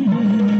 Mm-hmm.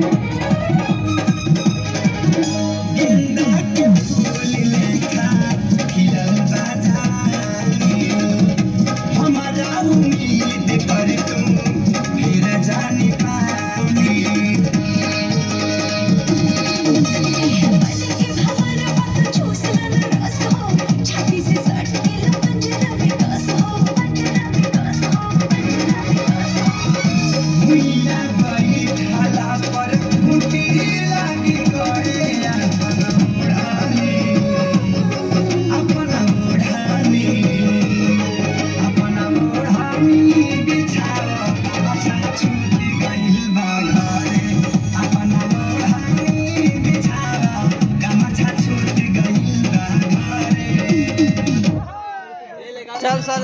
जाए